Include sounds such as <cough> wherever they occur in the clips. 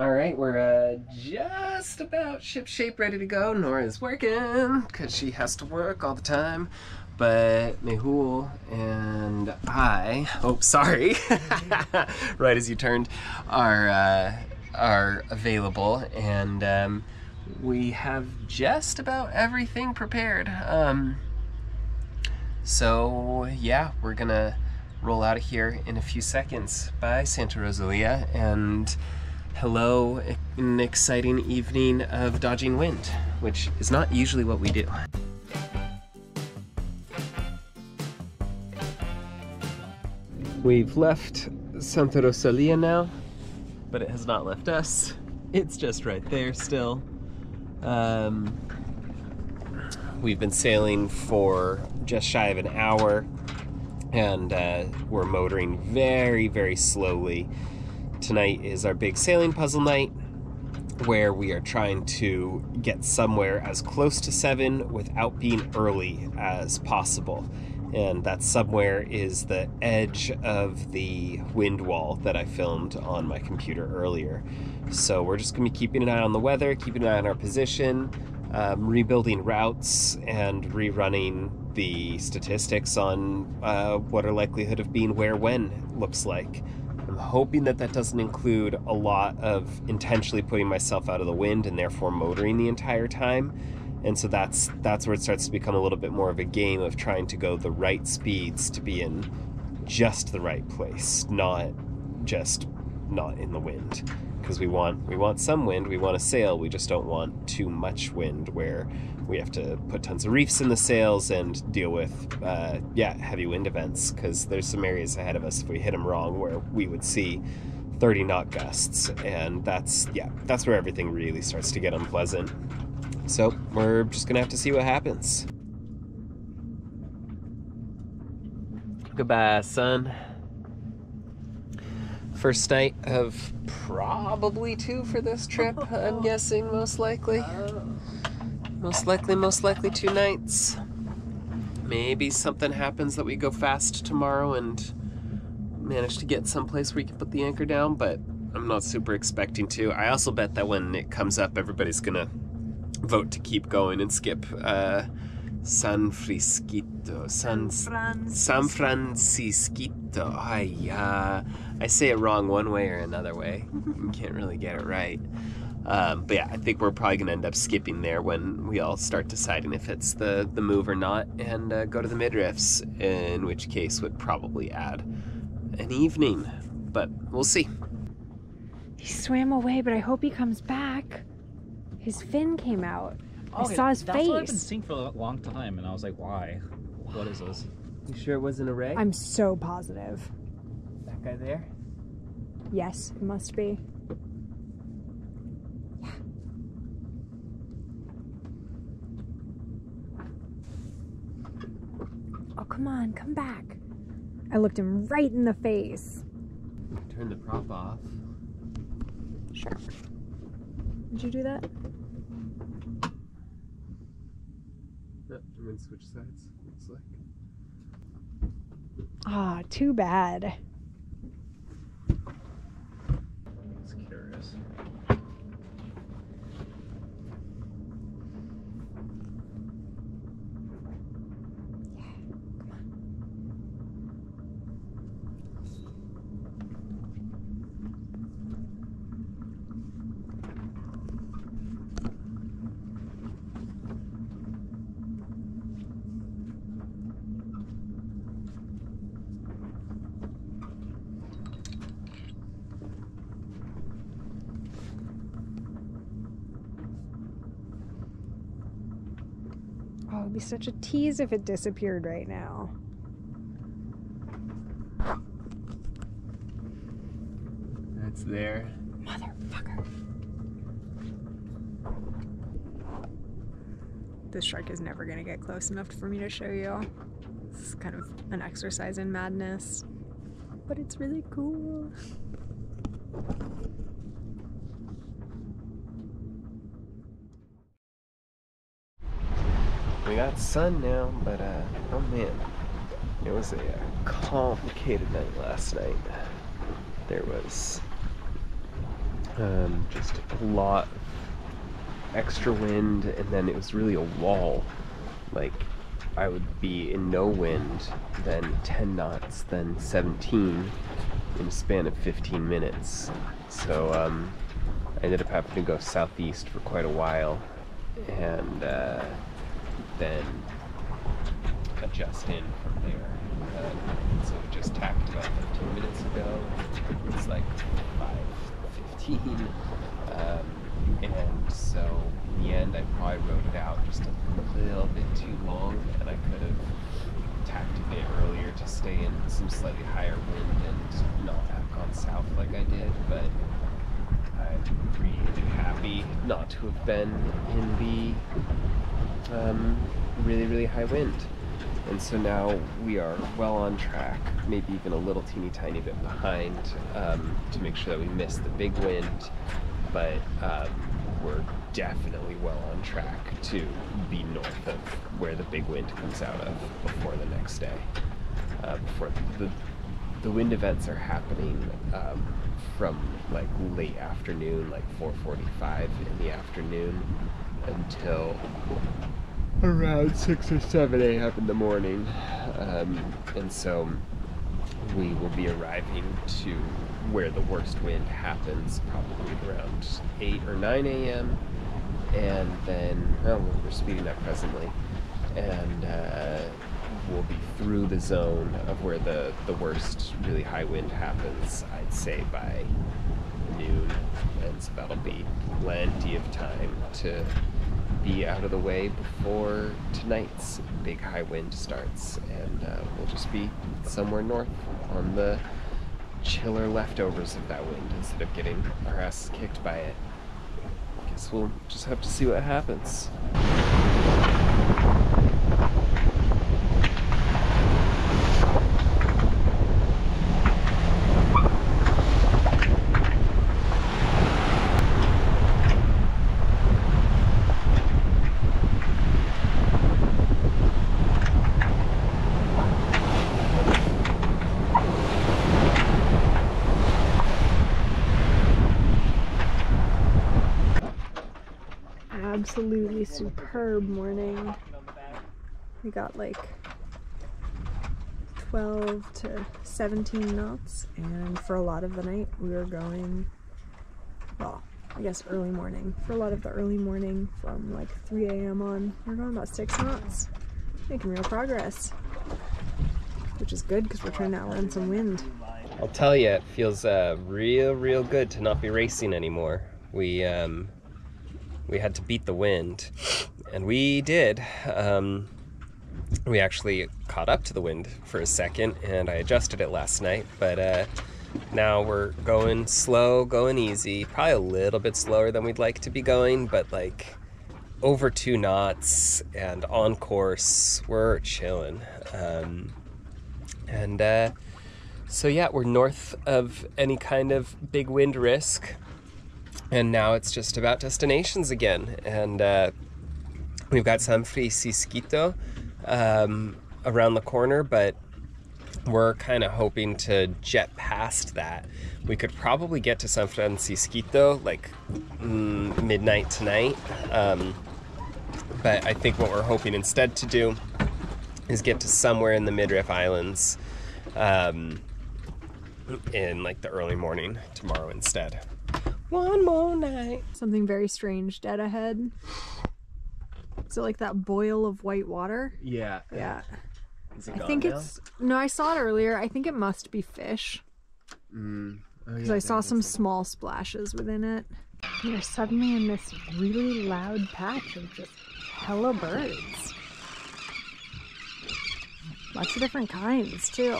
All right, we're uh, just about ship shape ready to go. Nora's working because she has to work all the time. But Mehul and I, oh, sorry, <laughs> right as you turned, are, uh, are available. And um, we have just about everything prepared. Um, so, yeah, we're going to roll out of here in a few seconds. Bye, Santa Rosalia. And hello, an exciting evening of dodging wind, which is not usually what we do. We've left Santa Rosalia now, but it has not left us. It's just right there still. Um, we've been sailing for just shy of an hour, and uh, we're motoring very, very slowly. Tonight is our big sailing puzzle night, where we are trying to get somewhere as close to seven without being early as possible and that somewhere is the edge of the wind wall that I filmed on my computer earlier. So we're just going to be keeping an eye on the weather, keeping an eye on our position, um, rebuilding routes, and rerunning the statistics on uh, what our likelihood of being where when looks like. I'm hoping that that doesn't include a lot of intentionally putting myself out of the wind and therefore motoring the entire time. And so that's that's where it starts to become a little bit more of a game of trying to go the right speeds to be in just the right place not just not in the wind because we want we want some wind we want to sail we just don't want too much wind where we have to put tons of reefs in the sails and deal with uh, yeah heavy wind events because there's some areas ahead of us if we hit them wrong where we would see 30 knot gusts and that's yeah that's where everything really starts to get unpleasant so we're just gonna have to see what happens. Goodbye, sun. First night of probably two for this trip, I'm <laughs> guessing, most likely. Most likely, most likely two nights. Maybe something happens that we go fast tomorrow and manage to get someplace where we can put the anchor down, but I'm not super expecting to. I also bet that when it comes up, everybody's gonna vote to keep going and skip uh, San Frisquito. San, San Francisquito. Ay, uh, I say it wrong one way or another way. you can't really get it right. Um, but yeah, I think we're probably going to end up skipping there when we all start deciding if it's the, the move or not and uh, go to the midriffs, in which case would probably add an evening. But we'll see. He swam away, but I hope he comes back. His fin came out. I saw his that's face. what I've been seeing for a long time, and I was like, why? What is this? You sure it wasn't a ray? I'm so positive. That guy there? Yes, it must be. Oh, come on, come back. I looked him right in the face. Turn the prop off. Sure. Did you do that? Yep, I'm gonna switch sides. Looks like. Ah, too bad. Be such a tease if it disappeared right now. That's there. Motherfucker. This shark is never gonna get close enough for me to show you. This is kind of an exercise in madness. But it's really cool. Got sun now, but uh, oh man, it was a uh, complicated night last night. There was Um, just a lot extra wind, and then it was really a wall. Like I would be in no wind, then 10 knots, then 17 in a span of 15 minutes. So um, I ended up having to go southeast for quite a while, and uh, then adjust in from there. Um, so we just tacked about 15 minutes ago. It's like 5:15, um, and so in the end, I probably wrote it out just a little bit too long, and I could have tacked a bit earlier to stay in some slightly higher wind and not have gone south like I did. But I'm really happy not to have been in the um, really, really high wind. And so now we are well on track, maybe even a little teeny tiny bit behind um, to make sure that we miss the big wind. But um, we're definitely well on track to be north of where the big wind comes out of before the next day. Uh, before the, the wind events are happening um, from like late afternoon, like 4:45 in the afternoon, until around 6 or 7 a.m. in the morning. Um, and so we will be arriving to where the worst wind happens probably around 8 or 9 a.m. And then, well, we're speeding up presently. And uh, we'll be through the zone of where the, the worst really high wind happens, I'd say by noon. And so that'll be plenty of time to be out of the way before tonight's big high wind starts. And uh, we'll just be somewhere north on the chiller leftovers of that wind instead of getting our asses kicked by it. Guess we'll just have to see what happens. Absolutely superb morning. We got like 12 to 17 knots, and for a lot of the night, we were going, well, I guess early morning. For a lot of the early morning, from like 3 a.m. on, we we're going about 6 knots, making real progress. Which is good because we're trying to outrun some wind. I'll tell you, it feels uh, real, real good to not be racing anymore. We um, we had to beat the wind, and we did. Um, we actually caught up to the wind for a second, and I adjusted it last night, but uh, now we're going slow, going easy, probably a little bit slower than we'd like to be going, but like over two knots and on course, we're chilling. Um, and uh, so, yeah, we're north of any kind of big wind risk and now it's just about destinations again. And uh, we've got San Francisquito um, around the corner, but we're kind of hoping to jet past that. We could probably get to San Francisquito like mm, midnight tonight. Um, but I think what we're hoping instead to do is get to somewhere in the Midriff Islands um, in like the early morning tomorrow instead. One more night. Something very strange dead ahead. Is it like that boil of white water? Yeah. Yeah. I think now? it's no. I saw it earlier. I think it must be fish. Mm. Because oh, yeah, I saw some small splashes within it. You're suddenly in this really loud patch of just hella birds. Lots of different kinds too.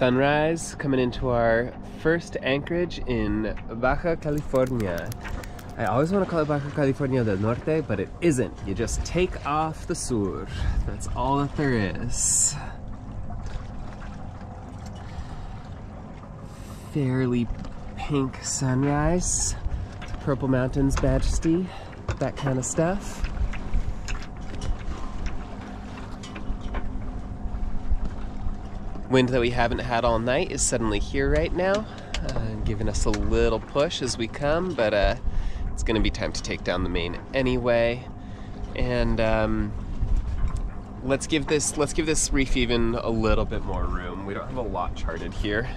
Sunrise coming into our first anchorage in Baja California. I always want to call it Baja California del Norte, but it isn't. You just take off the sur. That's all that there is. Fairly pink sunrise. Purple Mountains Majesty, that kind of stuff. Wind that we haven't had all night is suddenly here right now, uh, giving us a little push as we come, but uh, it's gonna be time to take down the main anyway. And um, let's give this let's give this reef even a little bit more room. We don't have a lot charted here.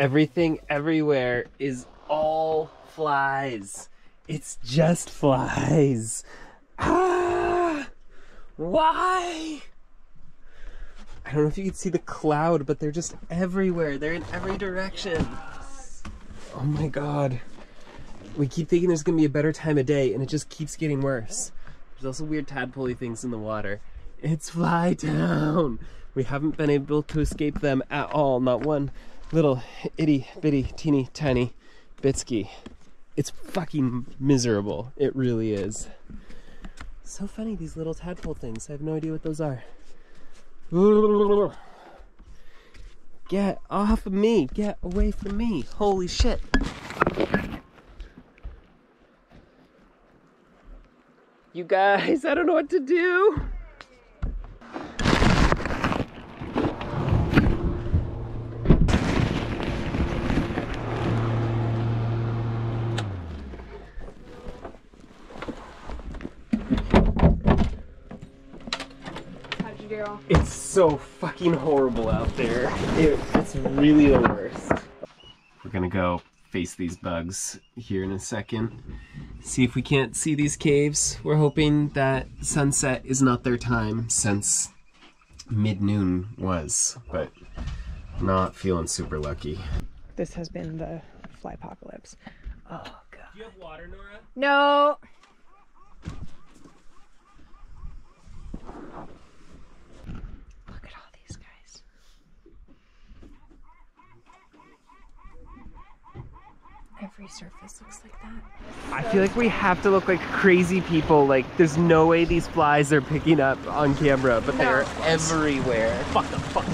Everything everywhere is all flies. It's just flies. Ah! Why? I don't know if you can see the cloud, but they're just everywhere. They're in every direction. Oh my god. We keep thinking there's gonna be a better time of day, and it just keeps getting worse. There's also weird tadpoley things in the water. It's Fly Town! We haven't been able to escape them at all, not one little itty bitty teeny tiny bitsky. It's fucking miserable. It really is. So funny, these little tadpole things. I have no idea what those are. Get off of me. Get away from me. Holy shit. You guys, I don't know what to do. How'd you do? It's so fucking horrible out there. It, it's really the worst. We're gonna go face these bugs here in a second. See if we can't see these caves. We're hoping that sunset is not their time since mid noon was, but not feeling super lucky. This has been the fly apocalypse. Oh god. Do you have water, Nora? No. Look at all these guys. Every surface looks like that. I feel like we have to look like crazy people. Like, there's no way these flies are picking up on camera, but they are everywhere. <laughs> Fuck the fuck.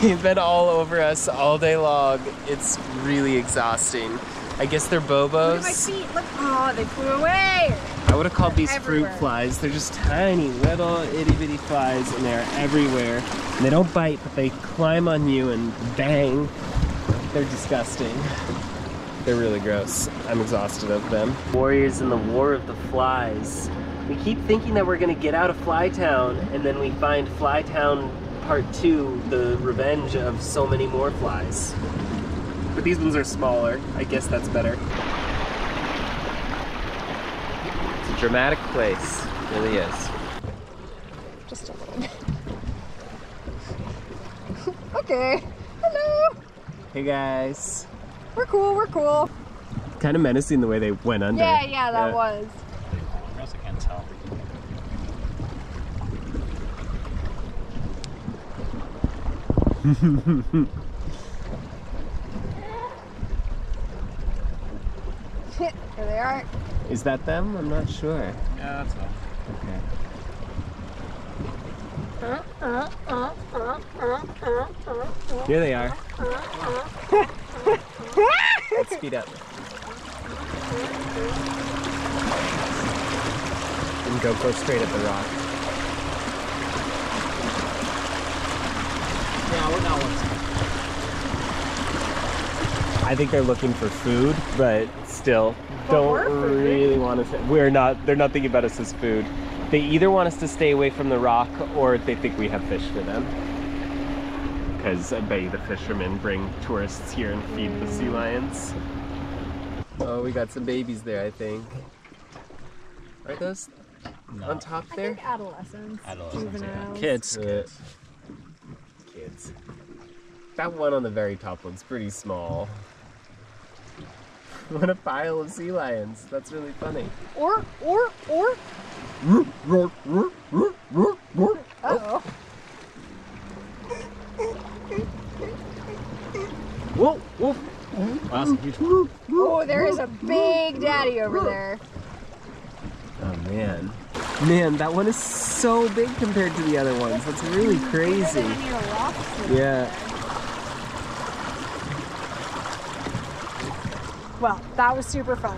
They've been all over us all day long. It's really exhausting. I guess they're bobos. Look at my feet. Look. Oh, they flew away. I would have called these everywhere. fruit flies. They're just tiny little itty bitty flies, and they're everywhere. And they don't bite, but they climb on you and bang. They're disgusting. They're really gross. I'm exhausted of them. Warriors in the War of the Flies. We keep thinking that we're gonna get out of Flytown, and then we find Flytown Part 2, the revenge of so many more flies. But these ones are smaller. I guess that's better. It's a dramatic place. It really is. Just a little bit. <laughs> okay. Hello. Hey guys. We're cool. We're cool. Kind of menacing the way they went under. Yeah, yeah, that was. <laughs> I guess I can't tell. Here they are. Is that them? I'm not sure. Yeah, that's them. Okay. Uh, uh, uh, Here they are. Let's speed up. And go go straight at the rock. Yeah, we're not one. I think they're looking for food, but still don't really want to. Say, we're not. They're not thinking about us as food. They either want us to stay away from the rock, or they think we have fish for them. Because I bet you the fishermen bring tourists here and feed the sea lions. Oh, we got some babies there, I think. Are those No. on top there? I adolescents. Adolescents, yeah. juveniles. Kids. Uh, kids. That one on the very top one's pretty small. <laughs> What a pile of sea lions. That's really funny. Or, or, or. Uh oh. Whoa, whoa. Oh. Oh, there is a big daddy over there. Oh, man. Man, that one is so big compared to the other ones. That's really crazy. Yeah. Well, that was super fun.